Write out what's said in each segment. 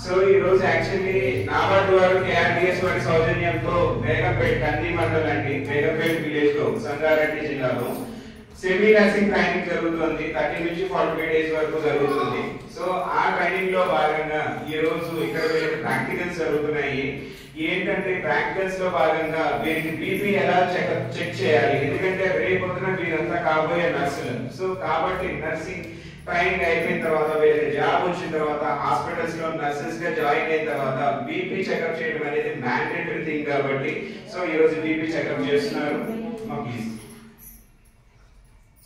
So ఈ రోజు actually NABARD వారు కేఆర్డిఎస్ వారి సౌజన్యంతో మేఘపేట్ కంది మండలానికి మేఘపేట్ విలేజ్లో సంగారెడ్డి జిల్లాలో సెమీ నర్సింగ్ ట్రైనింగ్ జరుగుతుంది. థర్టీ నుంచి ఫార్టీ ఫైవ్ డేస్ వరకు జరుగుతుంది. సో ఆ ట్రైనింగ్లో భాగంగా ఈ రోజు ఇక్కడ ప్రాక్టికల్స్ జరుగుతున్నాయి. ఏంటంటే ప్రాక్టికల్స్లో భాగంగా వీరికి బీపీ ఎలా చెక్ చెక్ చేయాలి? ఎందుకంటే రేపు పొద్దున వీరంతా కాబోయే నర్సులు. సో కాబట్టి నర్సింగ్ ట్రైనింగ్ అయిపోయిన తర్వాత వేరే జాబ్ వచ్చిన తర్వాత హాస్పిటల్స్లో నర్సెస్గా జాయిన్ అయిన తర్వాత బీపీ చెకప్ చేయడం అనేది మ్యాండేటరీ థింగ్ కాబట్టి సో ఈ రోజు బీపీ చెకప్ చేస్తున్నారు. మా ప్లీజ్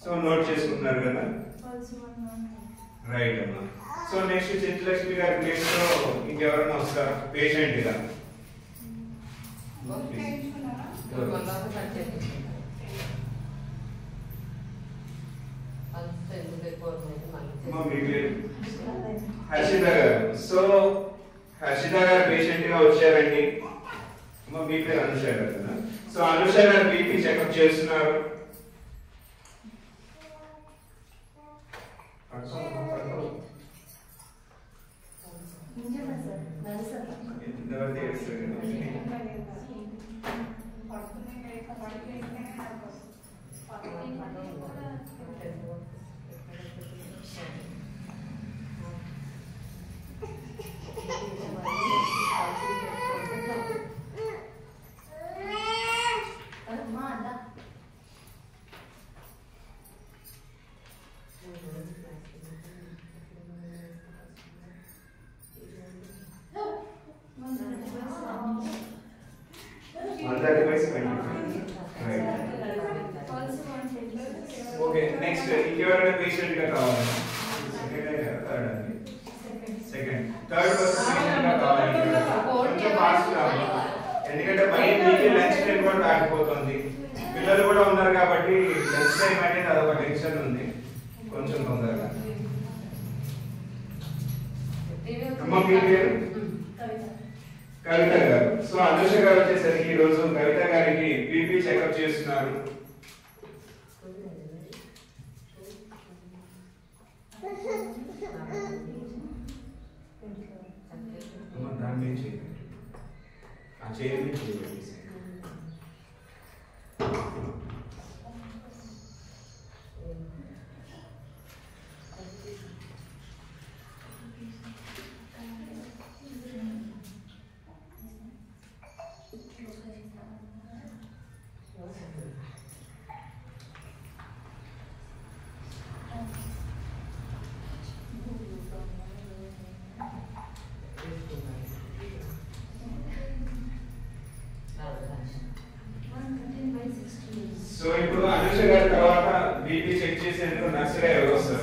సో నోట్ చేసుకుంటున్నారు కదా? రైట్ అమ్మా. సో నెక్స్ట్ చిత్రలక్ష్మి గారి ప్లేస్లో ఇంకెవరైనా వస్తారా? పేషెంట్గా. హర్షిత గారు. సో హర్షిత గారు పేషెంట్గా వచ్చారండి. మీ పేరు అనుష గారు కదా? సో అనుష గారు బీపీ చెకప్ చేస్తున్నారు. 嗯。వన్ ఓకే నెక్స్ట్ ఇంకెవరైనా పేషెంట్గా కావాలి సెకండ్ థర్డ్ అండి. సెకండ్ థర్డ్ పర్సన్గా కావాలి. కొంచెం ఫాస్ట్ ఎందుకంటే బయట మీకు లంచ్ టైం కూడా దాటిపోతుంది. పిల్లలు కూడా ఉన్నారు కాబట్టి లంచ్ టైం అనేది అదొక టెన్షన్ ఉంది. కొంచెం తొందరగా. అమ్మ మీ పేరు? కవిత గారు. సో అనుష గారు వచ్చేసరికి ఈ రోజు కవిత గారికి బీపీ చెకప్ చేస్తున్నారు. అమ్మ దాని మీద చేయండి ఆ చేయండి సో ఇప్పుడు అనుష గారి తర్వాత బీపీ చెక్ చేసేందుకు నర్సు గారు ఎవరు వస్తారు